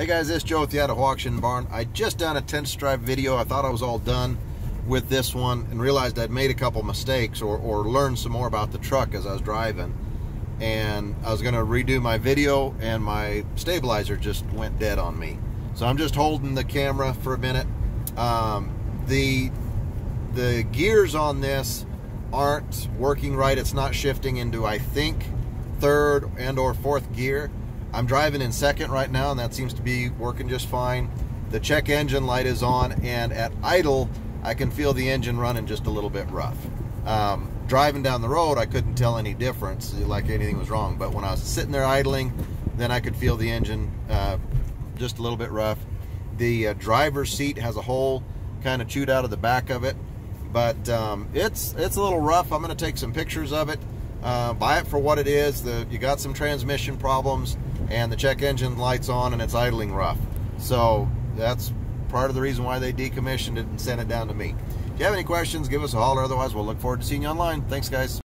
Hey guys, this is Joe with the Idaho Auction Barn. I just done a test drive video. I thought I was all done with this one and realized I'd made a couple mistakes or, or learned some more about the truck as I was driving. And I was gonna redo my video and my stabilizer just went dead on me. So I'm just holding the camera for a minute. Um, the, the gears on this aren't working right. It's not shifting into, I think, third and or fourth gear. I'm driving in second right now, and that seems to be working just fine. The check engine light is on, and at idle, I can feel the engine running just a little bit rough. Um, driving down the road, I couldn't tell any difference, like anything was wrong. But when I was sitting there idling, then I could feel the engine uh, just a little bit rough. The uh, driver's seat has a hole kind of chewed out of the back of it, but um, it's it's a little rough. I'm going to take some pictures of it. Uh, buy it for what it is. The you got some transmission problems and the check engine light's on and it's idling rough. So that's part of the reason why they decommissioned it and sent it down to me. If you have any questions, give us a holler. Otherwise, we'll look forward to seeing you online. Thanks, guys.